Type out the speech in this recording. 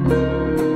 Música